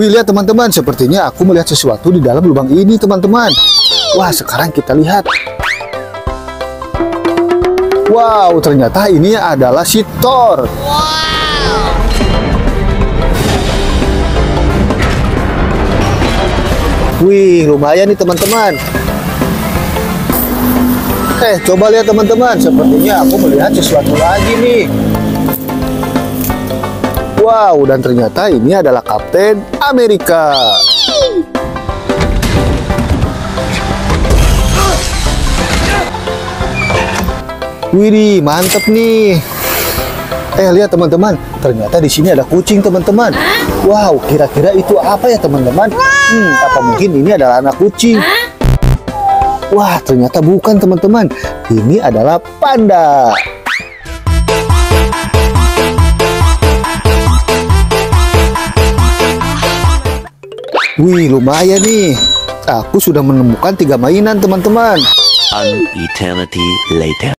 Wih, lihat teman-teman, sepertinya aku melihat sesuatu di dalam lubang ini, teman-teman. Wah, sekarang kita lihat. Wow, ternyata ini adalah si Thor. Wih, lumayan nih teman-teman. Eh, coba lihat teman-teman. Sepertinya aku melihat sesuatu lagi nih. Wow, dan ternyata ini adalah Kapten Amerika. Widih, mantep nih. Eh, lihat teman-teman. Ternyata di sini ada kucing, teman-teman. Wow, kira-kira itu apa ya, teman-teman? Hmm, apa mungkin ini adalah anak kucing? Wah, ternyata bukan, teman-teman. Ini adalah panda. Wih, lumayan nih. Aku sudah menemukan tiga mainan, teman-teman. An eternity later.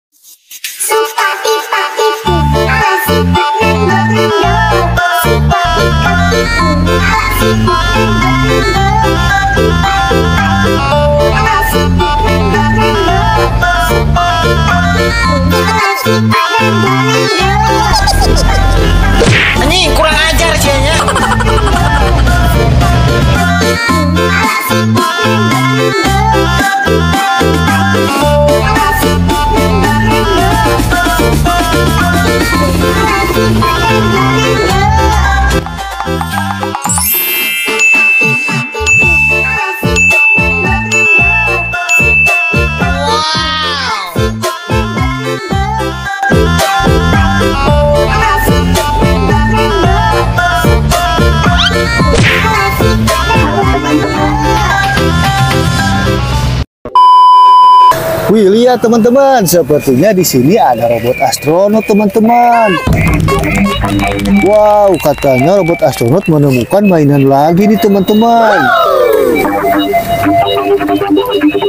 Suka Bye. Wih, lihat teman-teman, sepertinya di sini ada robot astronot, teman-teman. Wow, katanya robot astronot menemukan mainan lagi nih, teman-teman.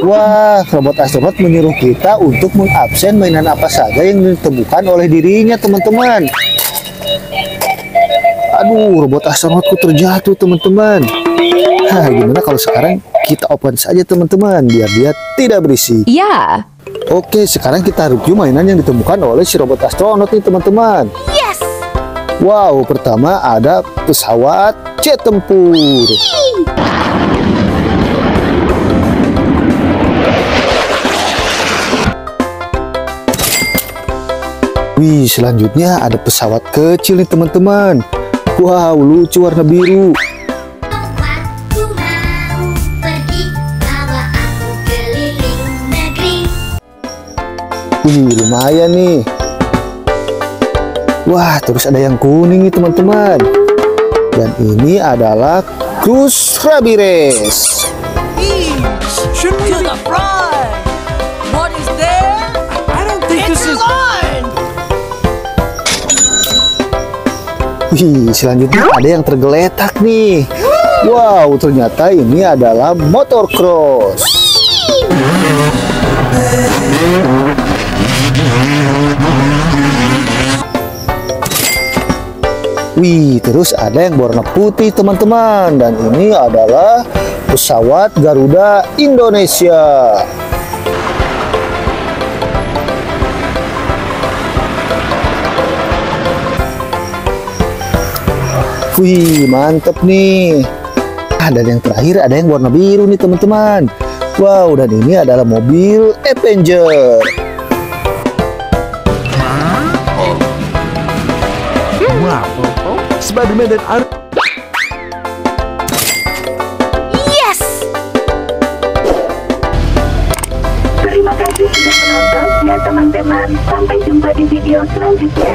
Wah, robot astronot menyuruh kita untuk mengabsen mainan apa saja yang ditemukan oleh dirinya, teman-teman. Aduh, robot astronotku terjatuh, teman-teman. Hah, gimana kalau sekarang kita open saja, teman-teman, biar dia tidak berisik. Ya, Oke, sekarang kita review mainan yang ditemukan oleh si robot astronot nih teman-teman. yes. Wow, pertama ada pesawat jet tempur. Wih, selanjutnya ada pesawat kecil nih teman-teman. Wow, lucu warna biru. Wih, lumayan nih. Wah, terus ada yang kuning nih teman-teman. Dan ini adalah Cruise Ramirez. Shoot to the front. What is there? I don't think this is line. Wih, selanjutnya ada yang tergeletak nih. Wow, ternyata ini adalah motor cross. Wih, terus ada yang warna putih teman-teman Dan ini adalah pesawat Garuda Indonesia Wih, mantep nih. Ah, dan yang terakhir ada yang warna biru nih teman-teman. Wow, dan ini adalah mobil Avenger. Spider-Man dan Iron Yes. Terima kasih sudah menonton ya teman-teman. Sampai jumpa di video selanjutnya.